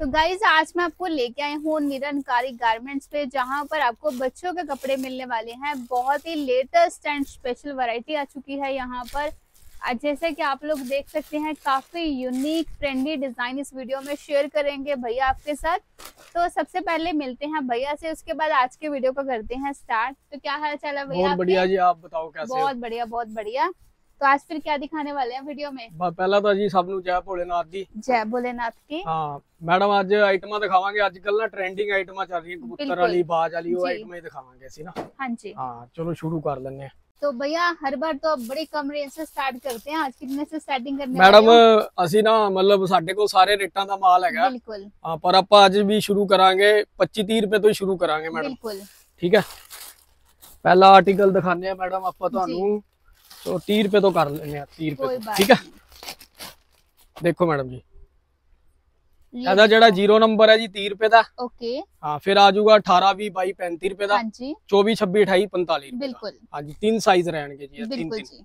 तो गाइज़ आज मैं आपको लेके आई हूँ निरंकारी गारमेंट्स पे जहाँ पर आपको बच्चों के कपड़े मिलने वाले हैं। बहुत ही लेटेस्ट एंड स्पेशल वैरायटी आ चुकी है यहाँ पर। जैसे कि आप लोग देख सकते हैं काफ़ी यूनिक ट्रेंडी डिज़ाइन इस वीडियो में शेयर करेंगे भैया आपके साथ। तो सबसे पहले मिलते हैं भैया से उसके बाद आज के वीडियो को करते हैं स्टार्ट तो क्या हाल चाल है भैया बढ़िया जी आप बताओ कैसे बहुत बढ़िया बहुत बढ़िया। तो आज फिर क्या दिखाने वाले हैं वीडियो में ਬ- ਪਹਿਲਾਂ ਤਾਂ ਜੀ ਸਭ ਨੂੰ ਜੈ ਭੋਲੇਨਾਥ ਦੀ जय भोलेनाथ की ਹਾਂ ਮੈਡਮ ਅੱਜ ਆਈਟਮਾਂ ਦਿਖਾਵਾਂਗੇ ਅੱਜ ਕੱਲ ਨਾ ਟ੍ਰੈਂਡਿੰਗ ਆਈਟਮਾਂ ਚੱਲ ਰਹੀਆਂ ਕਬੂਤਰ ਬਿਲਕੁਲ। ਵਾਲੀ ਬਾਜ ਵਾਲੀ ਉਹ ਜੀ। ਆਈਟਮਾਂ ਹੀ ਦਿਖਾਵਾਂਗੇ ਅਸੀਂ ਨਾ हाँ जी ਹਾਂ ਚਲੋ ਸ਼ੁਰੂ ਕਰ ਲੈਂਦੇ ਹਾਂ तो भैया हर बार तो आप बड़ी कम रेंज से स्टार्ट करते हैं आज कितने से स्टार्टिंग करने ਮੈਡਮ वाले हो? ਅਸੀਂ ਨਾ ਮਤਲਬ ਸਾਡੇ ਕੋਲ ਸਾਰੇ ਰੇਟਾਂ ਦਾ ਮਾਲ ਹੈਗਾ बिल्कुल ਹਾਂ ਪਰ ਆਪਾਂ ਅੱਜ ਵੀ ਸ਼ੁਰੂ ਕਰਾਂਗੇ 25 30 ਰੁਪਏ ਤੋਂ ਹੀ ਸ਼ੁਰੂ ਕਰਾਂਗੇ ਮੈਡਮ बिल्कुल ਠੀਕ ਹੈ ਪਹਿਲਾ ਆਰਟੀਕਲ ਦਿਖਾਉਂਦੇ ਆ ਮੈਡਮ ਆਪਾਂ ਤੁਹਾਨੂੰ ਸੋ 30 ਰੁਪਏ ਤੋਂ ਕਰ ਲੈਂਦੇ ਆ 30 कोई ਰੁਪਏ ਤੋਂ बात ਠੀਕ ਹੈ नहीं। ਦੇਖੋ ਮੈਡਮ ਜੀ ये ਇਹਦਾ ਜਿਹੜਾ 0 ਨੰਬਰ ਹੈ ਜੀ 30 ਰੁਪਏ ਦਾ ओके ਹਾਂ ਫਿਰ ਆ ਜਾਊਗਾ 18 20 22 35 ਰੁਪਏ ਦਾ हाँ जी 24 26 28 45 ਰੁਪਏ ਦਾ बिल्कुल ਹਾਂਜੀ ਤਿੰਨ ਸਾਈਜ਼ ਰਹਿਣਗੇ ਜੀ ਇਹ ਤਿੰਨ बिल्कुल ਤਿੰਨ जी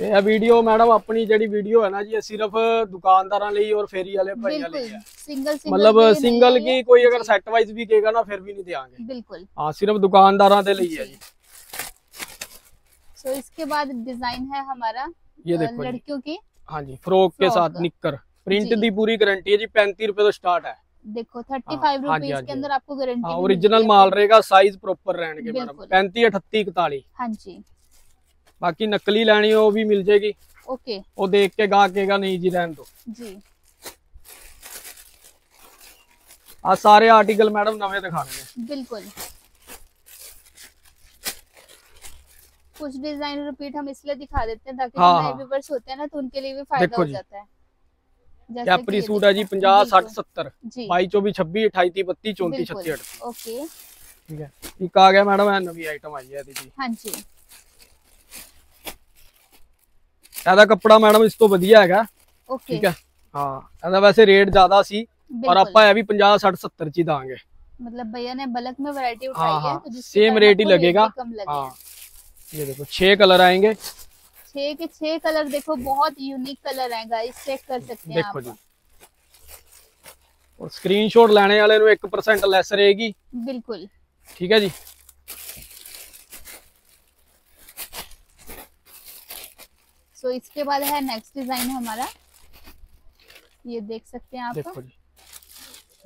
ਤੇ ਇਹ ਵੀਡੀਓ ਮੈਡਮ ਆਪਣੀ ਜਿਹੜੀ ਵੀਡੀਓ ਹੈ ਨਾ ਜੀ ਇਹ ਸਿਰਫ ਦੁਕਾਨਦਾਰਾਂ ਲਈ ਔਰ ਫੇਰੀ ਵਾਲੇ ਭਾਈਆਂ ਲਈ बिल्कुल ਹੈ सिंगल सिंगल मतलब के लिए सिंगल नहीं है की कोई अगर सेट वाइज भी कहेगा ना फिर भी नहीं देंगे ये। बिल्कुल हाँ सिर्फ के सो इसके बाद डिज़ाइन है हमारा ये देखो लड़कियों की। हाँ जी फ्रॉक के साथ निक्कर। प्रिंट। दी पूरी गारंटी है जी पैंतीस रुपए तो स्टार्ट है। देखो थर्टी हाँ, फाइव हाँ जी, हाँ के अंदर आपको गारंटी हाँ ओरिजिनल माल रहेगा साइज़ प्रॉपर रहने के मैडम बिल्कुल। पैंती अठत्ती इकताली हाँ जी। बाकी नकली लेनी हो भी मिल जाएगी। ओके। वो देख के गा केगा नहीं जी रहने दो। जी। आ सारे आर्टिकल मैडम नवे दिखाने हैं। बिल्कुल। कुछ डिजाइन रिपीट हम इसलिए दिखा देते हैं ताकि हाँ, जो नए हाँ। व्यूवर्स होते हैं ना तो उनके लिए भी फायदा देखो हो जी। जाता है जैसे कैपरी कि ये सूट है जी देखो। पंजाह साठ बिल्कुल। सत्तर जी बाईस चौबीस छब्बीस अठाई तीस बत्तीस चौंतीस बिल्कुल। छत्तीस अड़तीस ओके ठीक है एक आ गया मैडम है नवी आइटम आई है जी हाँ जी ਇਹਦਾ ਕੱਪੜਾ ਮੈਡਮ ਇਸ ਤੋਂ ਵਧੀਆ ਹੈਗਾ ओके ਠੀਕ ਹੈ ਹਾਂ ਇਹਦਾ ਵੈਸੇ ਰੇਟ ਜ਼ਿਆਦਾ ਸੀ ਪਰ बिल्कुल ਆਪਾਂ ਇਹ ਵੀ 50 60 70 ਚ ਹੀ ਦਾਂਗੇ मतलब भैया ने बल्क में वैरायटी उठाई हाँ, है हाँ, तो जिसके same कारण rate ही आपको लगेगा। भी कम लगे हाँ ये देखो छह कलर आएंगे छह के छह कलर देखो बहुत यूनिक कलर है गाइस चेक कर सकते हैं देखो आप जी और स्क्रीनशॉट ਲੈਣੇ ਵਾਲੇ ਨੂੰ 1% ਲੈਸ ਰਹੇਗੀ बिल्कुल ਠੀਕ ਹੈ ਜੀ सो इसके बाद है नेक्स्ट डिजाइन हमारा ये देख सकते हैं आप ਦੇਖੋ ਜੀ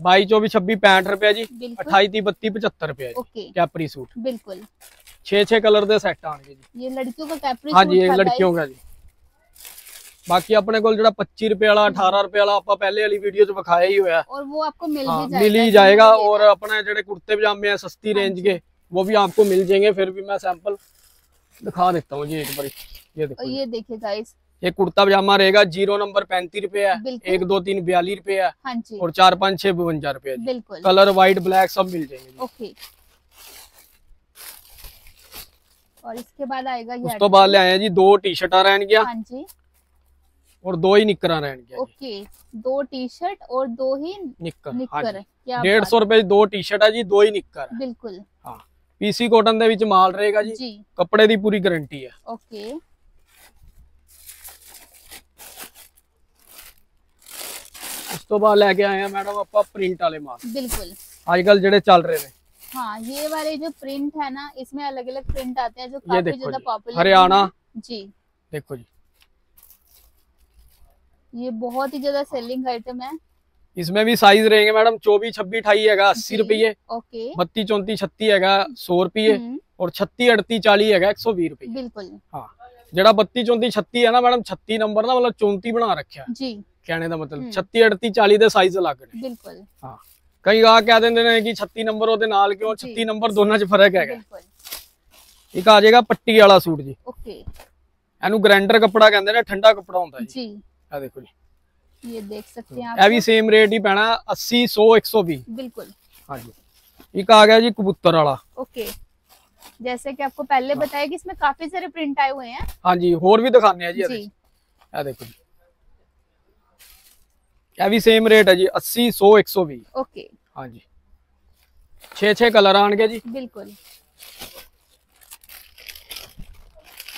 22 24 26 65 ਰੁਪਏ ਜੀ बिल्कुल 28 30 32 75 ਰੁਪਏ ਜੀ ओके ਕੈਪਰੀ ਸੂਟ बिल्कुल 6 6 ਕਲਰ ਦੇ ਸੈੱਟ ਆਣਗੇ ਜੀ ये लड़कियों का कैपरी ਹਾਂਜੀ सूट ਇਹ था ਲੜਕੀਆਂ ਦਾ ਜੀ ਬਾਕੀ ਆਪਣੇ ਕੋਲ ਜਿਹੜਾ 25 ਰੁਪਏ ਵਾਲਾ 18 ਰੁਪਏ ਵਾਲਾ ਆਪਾਂ ਪਹਿਲੇ ਵਾਲੀ ਵੀਡੀਓ 'ਚ ਵਿਖਾਇਆ ਹੀ ਹੋਇਆ guys, और वो आपको मिल हाँ, भी जाएगा मिल ही इसमें जाएगा भी और लेना। अपने जड़े कुर्ते पजामे हैं सस्ती हाँ रेंज जी। के वो भी आपको मिल जाएंगे फिर भी मैं सैंपल दिखा देता हूँ जी एक बार ये देखो और जी। ये देखिए गाइस ये कुर्ता पजामा रहेगा जीरो नंबर पैंतीस रुपए है बिल्कुल। एक दो तीन बयालीस रुपए है हाँ जी और चार पाँच छह बवंजा रुपए है जी। बिल्कुल कलर व्हाइट ब्लैक सब मिल जाएंगे जी। ओके और इसके बाद आएगा ये उस तो बाद ले आए हैं जी दो टी शर्टा रहन गया हाँ जी और दो ही निकरा रहन गया जी। ओके दो टी शर्ट और दो ही निक्कर हाँ निक्कर जी क्या डेढ़ बात सौ रुपए दो टी शर्ट है जी दो ही निक्कर है बिल्कुल हाँ पीसी कॉटन ਦੇ ਵਿੱਚ ਮਾਲ ਰਹੇਗਾ ਜੀ जी ਕੱਪੜੇ ਦੀ ਪੂਰੀ ਗਾਰੰਟੀ ਹੈ ओके ਉਸ ਤੋਂ ਬਾਅਦ ਲੈ ਕੇ ਆਏ ਆ ਮੈਡਮ ਆਪਾਂ ਪ੍ਰਿੰਟ ਵਾਲੇ ਮਾਲ बिल्कुल ਅੱਜ ਕੱਲ ਜਿਹੜੇ ਚੱਲ ਰਹੇ ਨੇ हाँ ये वाले जो प्रिंट है ना इसमें अलग अलग प्रिंट आते हैं जो काफ़ी ज़्यादा पॉपुलर हरियाणा। जी। देखो जी। ये बहुत ही ज़्यादा सेलिंग आइटम है। इसमें भी साइज़ रहेंगे मैडम चौबीस छब्बीस अठाई है अस्सी रुपये। बत्ती चौंतीस छत्ती है सौ रुपये। हम्म। और छत्ती अड़ती चाली है एक सौ भी रुपये। बिल्कुल। हाँ जरा बत्ती चौंती छत्ती है ना मैडम छत्ती नंबर ना मतलब चौंती बना रखा जी। कहने का मतलब हम्म। छत्ती अड़ती चाली के साइज़ अलग ने बिल्कुल। हाँ। ਕਈ ਆ ਕਹਿ ਦਿੰਦੇ ਨੇ ਕਿ 36 ਨੰਬਰ ਉਹਦੇ ਨਾਲ ਕਿਉਂ ਜੀ। 36 ਨੰਬਰ ਦੋਨਾਂ 'ਚ ਫਰਕ ਹੈਗਾ बिल्कुल ਇੱਕ ਆ ਜਾਏਗਾ ਪੱਟੀ ਵਾਲਾ ਸੂਟ ਜੀ ओके ਇਹਨੂੰ ਗ੍ਰੈਂਡਰ ਕੱਪੜਾ ਕਹਿੰਦੇ ਨੇ ਠੰਡਾ ਕੱਪੜਾ ਹੁੰਦਾ ਜੀ जी ਇਹ ਦੇਖੋ ਜੀ ये देख सकते हैं ਇਹ आप ਵੀ ਸੇਮ ਰੇਟ ਹੀ ਪੈਣਾ 80 100 120 बिल्कुल ਹਾਂਜੀ ਇੱਕ ਆ ਗਿਆ ਜੀ ਕਬੂਤਰ ਵਾਲਾ ओके जैसे कि आपको पहले हाँ। बताया कि इसमें काफी सारे प्रिंट आए हुए हैं ਹਾਂਜੀ ਹੋਰ ਵੀ ਦਿਖਾਉਂਦੇ ਆ ਜੀ ਇਹਦੇ जी 'ਚ। ਇਹ ਦੇਖੋ ਜੀ ਇਹ ਵੀ ਸੇਮ ਰੇਟ ਹੈ ਜੀ 80 100 120 ਹਾਂਜੀ। 6-6 ਕਲਰ ਆਣਗੇ ਜੀ। ਬਿਲਕੁਲ।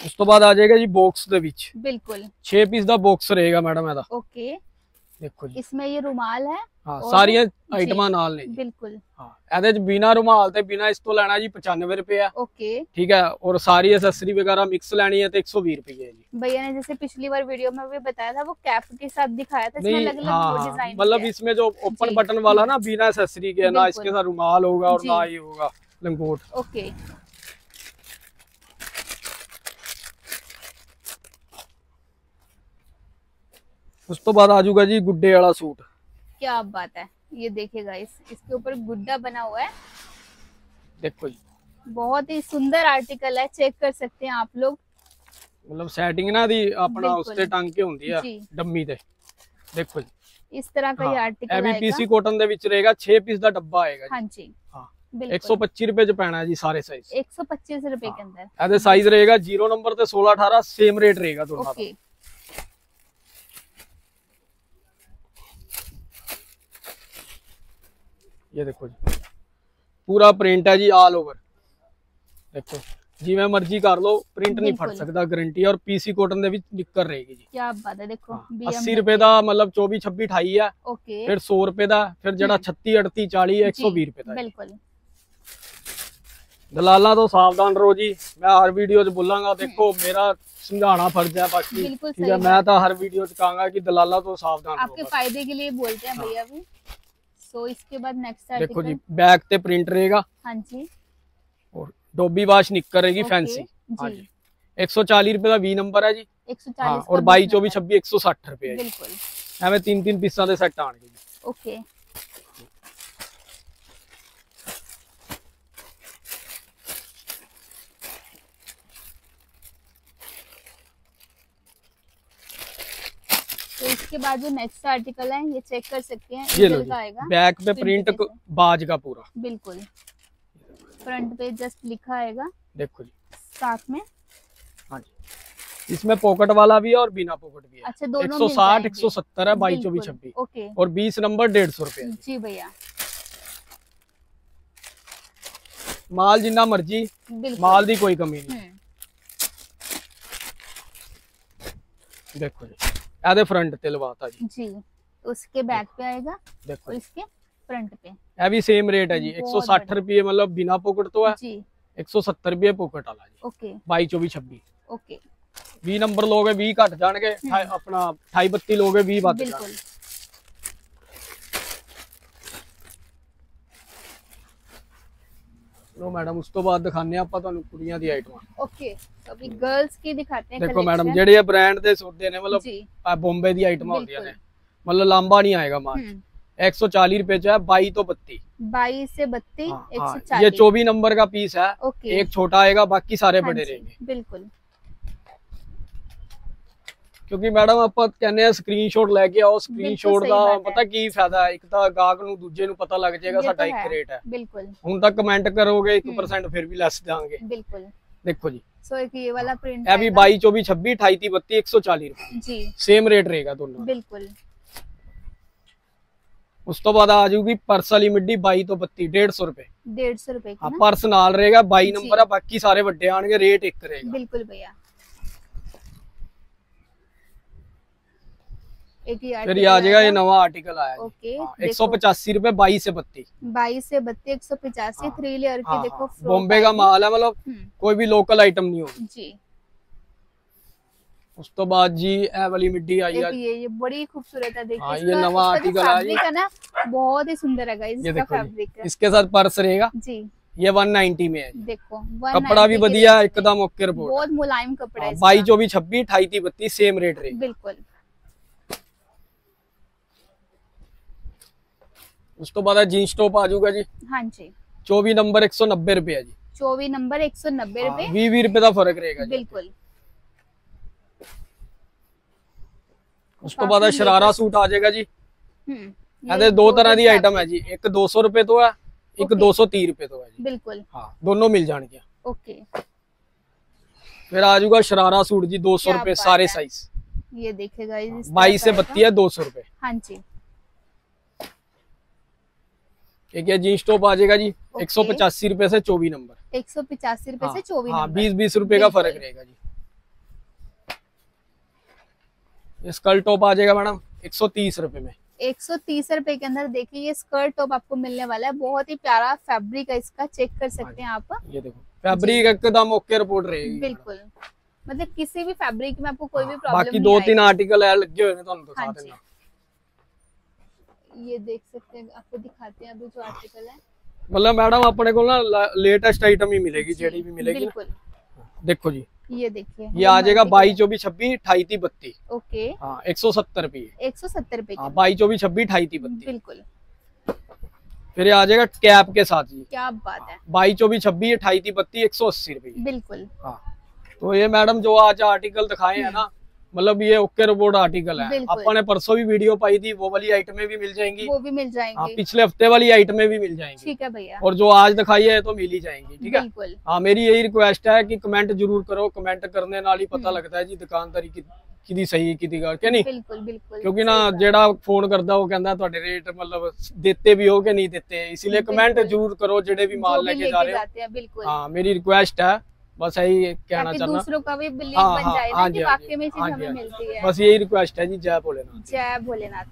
ਉਸ ਤੋਂ ਬਾਅਦ ਆ ਜਾਏਗਾ ਜੀ ਬਾਕਸ ਦੇ ਵਿੱਚ। ਬਿਲਕੁਲ। 6 ਪੀਸ ਦਾ ਬਾਕਸ ਰਹੇਗਾ ਮੈਡਮ ਇਹਦਾ। ਓਕੇ इसमें ये रुमाल ठीक है और सारी एसेसरी वगैरह मिक्स लेनी है एक सौ रुपये भैया ने जैसे पिछली बार वीडियो में भी बताया था वो कैप के साथ दिखाया था इसमें डिज़ाइन हाँ, मतलब इसमें जो ओपन बटन वाला ना बिना एसेसरी के ना इसके साथ रुमाल होगा और ना ये होगा लंगोट। ओके। ਉਸ ਤੋਂ ਬਾਅਦ ਆ ਜਾਊਗਾ ਜੀ ਗੁੱਡੇ ਵਾਲਾ ਸੂਟ क्या बात है ये देखिएगा इस इसके ऊपर गुड्डा बना हुआ है ਦੇਖੋ ਜੀ बहुत ही सुंदर आर्टिकल है चेक कर सकते हैं आप लोग ਮਤਲਬ ਸੈਟਿੰਗ ਨਾ ਦੀ ਆਪਣਾ ਉਸ ਬਿਲਕੁਲ। ਤੇ ਟੰਗ ਕੇ ਹੁੰਦੀ ਆ ਜੀ। ਡੰਮੀ ਤੇ ਦੇਖੋ ਜੀ इस तरह का ये ਹਾਂ, आर्टिकल ਇਹ ਵੀ आएगा ਪੀਸੀ ਕੋਟਨ ਦੇ ਵਿੱਚ ਰਹੇਗਾ 6 ਪੀਸ ਦਾ ਡੱਬਾ ਆਏਗਾ ਜੀ हाँ जी ਹਾਂ बिल्कुल 125 ਰੁਪਏ ਚ ਪੈਣਾ ਜੀ ਸਾਰੇ ਸਾਈਜ਼ एक सौ पच्चीस रुपए के अंदर ਇਹਦੇ ਸਾਈਜ਼ ਰਹੇਗਾ 0 ਨੰਬਰ ਤੇ 16 18 ਸੇਮ ਰੇਟ ਰਹੇਗਾ ਦੋਨਾਂ ਦਾ ओके ਇਹ ਦੇਖੋ ਜੀ ਪੂਰਾ ਪ੍ਰਿੰਟ ਹੈ ਜੀ ਆਲ ਓਵਰ ਦੇਖੋ ਜਿਵੇਂ ਮਰਜ਼ੀ ਕਰ ਲਓ ਪ੍ਰਿੰਟ ਨਹੀਂ ਫਟ ਬਿਲਕੁਲ। ਸਕਦਾ ਗਾਰੰਟੀ ਔਰ ਪੀਸੀ ਕੋਟਨ ਦੇ ਵਿੱਚ ਨਿੱਕਰ ਰਹੇਗੀ ਜੀ क्या बात है देखो ਹਾਂ, BM 80 ਰੁਪਏ ਦਾ ਮਤਲਬ 24 26 28 ਹੈ ओके ਫਿਰ 100 ਰੁਪਏ ਦਾ ਫਿਰ ਜਿਹੜਾ ਹਮ। 36 38 40 ਹੈ 120 ਰੁਪਏ ਦਾ ਜੀ। बिल्कुल ਦਲਾਲਾਂ ਤੋਂ ਸਾਵਧਾਨ ਰਹੋ ਜੀ ਮੈਂ ਹਰ ਵੀਡੀਓ 'ਚ ਬੋਲਾਂਗਾ ਦੇਖੋ ਮੇਰਾ ਸਮਝਾਉਣਾ ਫਰਜ਼ ਹੈ ਬਾਕੀ ਬਿਲਕੁਲ ਠੀਕ ਸਹੀ ਹੈ ਮੈਂ ਤਾਂ ਹਰ ਵੀਡੀਓ 'ਚ ਕਹਾਂਗਾ ਕਿ ਦਲਾਲਾਂ ਤੋਂ ਸਾਵਧਾਨ ਰਹੋ आपके ਬਸ। फायदे के लिए बोलते हैं भैया भी सो इसके बाद नेक्स्ट ਦੇਖੋ ਜੀ आर्टिकल बैक ਤੇ ਪ੍ਰਿੰਟ ਰਹੇਗਾ हाँ जी और डोबी वाश निकर रहेगी ओके, फैंसी हाँ जी जी एक सौ चालीस रुपए का वी नंबर है जी एक सौ हाँ चालीस और बाई चौबी छब्बी एक सौ सठ रुपए है जी बिल्कुल एवं तीन तीन पीसा के सेट आने जी ओके तो इसके बाद जो नेक्स्ट आर्टिकल है ये चेक कर सकते हैं ये लो का आएगा। बैक पे प्रिंट बाज का पूरा। बिल्कुल। फ्रंट पे जस्ट लिखा आएगा। देखो जी। साथ में। हाँ जी। इसमें पॉकेट वाला भी है और बिना पॉकेट भी है। अच्छा एक दोनों सौ मिल साठ जाएँगे। एक सौ सत्तर है बाई चौबी बिल्कुल, छब्बी ओके। और बीस नंबर डेढ़ सौ रुपए है जी भैया। माल जिन्ना मर्ज़ी। माल दी कोई कमी नहीं। हम्म, देखो जी। आधे फ्रंट ते लवाता जी। जी उसके बैक पे आएगा देखो इसके फ्रंट पे। ये भी सेम रेट है जी एक सौ साठ रुपये मतलब बिना पॉकेट तो है जी। एक सौ सत्तर रुपये पॉकेट वाला जी। ओके। बाई चौबीस छब्बीस। ओके। वी नंबर लोगे वी घट जाएँगे हम्म। अपना अठाई बत्ती ਲੋ ਮੈਡਮ ਉਸ ਤੋਂ ਬਾਅਦ ਦਿਖਾਉਂਦੇ ਹਾਂ ਆਪਾਂ ਤੁਹਾਨੂੰ ਕੁੜੀਆਂ ਦੀ ਆਈਟਮਾਂ ओके तो अभी गर्ल्स की दिखाते हैं ਦੇਖੋ ਮੈਡਮ collection। ਜਿਹੜੇ ਇਹ ਬ੍ਰਾਂਡ ਦੇ ਸੌਦੇ ਨੇ ਮਤਲਬ जी ਆ ਬੰਬੇ ਦੀ ਆਈਟਮਾਂ ਹੁੰਦੀਆਂ ਨੇ बिल्कुल ਮਤਲਬ ਲਾਂਬਾ ਨਹੀਂ ਆਏਗਾ ਮਾਲ हम्म, 140 रुपए जो है 22 तो 32 बाईस से बत्तीस हाँ, एक हाँ, सौ ये चालीस 24 नंबर का पीस है ओके एक छोटा आएगा बाकी सारे हाँ बड़े जी, रहेंगे बिल्कुल ਕਿਉਂਕਿ ਮੈਡਮ ਆਪਾਂ ਕਹਿੰਦੇ ਆ ਸਕਰੀਨਸ਼ਾਟ ਲੈ ਕੇ ਆਓ ਸਕਰੀਨਸ਼ਾਟ ਸਹੀ ਦਾ ਬਾਤ ਹੈ। ਪਤਾ ਕੀ ਫਾਇਦਾ ਹੈ ਇੱਕ ਤਾਂ ਗਾਹਕ ਨੂੰ ਦੂਜੇ ਨੂੰ ਪਤਾ ਲੱਗ ਜਾਏਗਾ ये ਸਾਡਾ तो ਇੱਕ है, ਰੇਟ ਹੈ बिल्कुल ਹੁਣ ਤੱਕ ਕਮੈਂਟ ਕਰੋਗੇ हम्म। 1% ਫਿਰ ਵੀ ਲੈਸ ਦਾਂਗੇ बिल्कुल ਦੇਖੋ ਜੀ सो एक ये वाला प्रिंट ਇਹ ਵੀ 22 24 26 28 32 140 ਰੁਪਏ जी ਸੇਮ ਰੇਟ ਰਹੇਗਾ ਦੋਨੋਂ ਦਾ। बिल्कुल ਉਸ ਤੋਂ ਬਾਅਦ ਆ ਜਾਊਗੀ ਪਰਸ ਵਾਲੀ ਮਿੱਡੀ 22 ਤੋਂ 32 150 ਰੁਪਏ डेढ़ सौ रुपए ਹਾਂ की ना ਪਰਸ ਨਾਲ ਰਹੇਗਾ 22 जी। ਨੰਬਰ ਆ ਬਾਕੀ ਸਾਰੇ ਵੱਡੇ ਆਣਗੇ ਰੇਟ ਇੱਕ ਰਹੇਗਾ बिल्कुल भैया फिर ये आ जाएगा ये नवा आर्टिकल आया ओके हाँ, एक सौ पचासी रूपए बाईस से बत्ती बाईस से बत्ती एक सौ पचासी थ्री लेयर की हाँ, देखो हाँ। बॉम्बे का माल है मतलब हम्म। कोई भी लोकल आइटम नहीं हो जी। उस तो बाद जी ए वाली मिट्टी आई है ये ये बड़ी खूबसूरत है देखिए ये नवा आर्टिकल आया है ना बहुत ही सुंदर है गाइस इसका फैब्रिक इसके साथ पर्स रहेगा। जी। ये 190 में है देखो कपड़ा भी बढ़िया एकदम ओके रिपोर्ट बहुत मुलायम कपड़ा है भाई जो भी छब्बीस अठाई बत्तीस सेम रेट रहे। बिल्कुल। ਉਸ ਤੋਂ ਬਾਅਦ ਇਹ जींस टॉप आ जाऊगा जी हाँ जी 24 नंबर 190 रुपए है जी चौबीस नंबर एक सौ नब्बे हाँ, रुपए 20 20 रुपए ਦਾ ਫਰਕ ਰਹੇਗਾ ਜੀ बिल्कुल ਉਸ ਤੋਂ ਬਾਅਦ ਇਹ काफी ਸ਼ਰਾਰਾ latest- ਸੂਟ ਆ ਜਾਏਗਾ ਜੀ हम्म ਇਹਦੇ ਦੋ ਤਰ੍ਹਾਂ ਦੀ ਆਈਟਮ ਹੈ ਜੀ ਇੱਕ 200 ਰੁਪਏ ਤੋਂ ਹੈ ਇੱਕ Okay. 230 ਰੁਪਏ ਤੋਂ ਹੈ ਜੀ बिल्कुल ਹਾਂ ਦੋਨੋਂ ਮਿਲ ਜਾਣਗੇ ओके फिर आ जाऊगा शरारा सूट जी दो सौ क्या रुपए बात सारे है। साइज ये देखेगा इस तरह बाईस से का बत्ती है दो सौ रुपए आएगा। हाँ जी एक ये जींस टॉप आ जाएगा जी एक सौ पचासी रुपए से चौबीस नंबर। एक सौ पिचासी रुपए हाँ, से चौबीस हाँ बीस बीस रुपए का फ़र्क रहेगा जी। स्कल टॉप आ जाएगा मैडम एक सौ तीस रुपए में। एक सौ तीस रुपए के अंदर देखिए ये स्कर्ट टॉप आपको मिलने वाला है। बहुत ही प्यारा फैब्रिक है इसका चेक कर सकते हैं आप। ये देखो फैब्रिक एकदम ओके रिपोर्ट रहेगी। बिल्कुल। मतलब किसी भी फैब्रिक में आपको कोई भी हाँ, प्रॉब्लम बाकी दो तीन आर्टिकल है लगे हुए ने ये देख सकते हैं आपको दिखाते हैं अभी जो आर्टिकल है। मतलब मैडम अपने को ना लेटेस्ट आइटम ही मिलेगी जेडी भी मिलेगी बिल्कुल। देखो जी। ये देखिए ये आ जाएगा बाईस चौबीस छब्बीस अठाई तीस बत्तीस। ओके। हाँ एक सौ सत्तर रुपये एक सौ सत्तर रुपए हाँ बाईस चौबीस छब्बीस अठाई तीस बत्तीस। बिल्कुल। फिर ये आ जाएगा कैप के साथ जी। क्या बात है। बाईस चौबीस छब्बीस अठाई तीस बत्तीस एक सौ अस्सी रुपये बिल्कुल। हाँ तो ये मैडम जो आज आर्टिकल दिखाए हैं ना मतलब ये ओके रिपोर्ट आर्टिकल है बिल्कुल। अपन ने परसों भी वीडियो पाई थी वो वाली आइटमें भी मिल जाएंगी वो भी मिल हाँ जाएंगे पिछले हफ्ते वाली आइटमें भी मिल जाएंगी ठीक है भैया और जो आज दिखाई है तो मिल ही जाएंगी ठीक है बिल्कुल हाँ मेरी यही रिक्वेस्ट है कि कमेंट जरूर करो कमेंट करने ਨਾਲ ਹੀ ਪਤਾ हम्म। ਲੱਗਦਾ ਹੈ ਜੀ ਦੁਕਾਨਦਾਰੀ ਕਿ- ਕਿਹਦੀ ਸਹੀ ਕਿਹਦੀ ਗਲਤ ਕਿ ਨਹੀਂ बिल्कुल बिल्कुल ਕਿਉਂਕਿ ਨਾ सही बात। ਜਿਹੜਾ ਫੋਨ ਕਰਦਾ ਉਹ ਕਹਿੰਦਾ ਤੁਹਾਡੇ ਰੇਟ ਮਤਲਬ ਦਿੱਤੇ ਵੀ ਹੋ ਕਿ ਨਹੀਂ ਦਿੱਤੇ ਇਸ ਲਈ ਕਮੈਂਟ बिल्कुल। जरूर करो ਜਿਹੜੇ ਵੀ जो ਮਾਲ भी ਲੈ ਕੇ लेके ਜਾ ਰਹੇ ਹੋ जाते हैं बिल्कुल हाँ मेरी रिक्वेस्ट है बस यही कहना चाहना। दूसरों का भी बिलीव हाँ, बन हाँ, जाए ना कि हाँ वाकई में चीज़ हमें मिलती है। बस यही रिक्वेस्ट है जी जय भोलेनाथ जय भोलेनाथ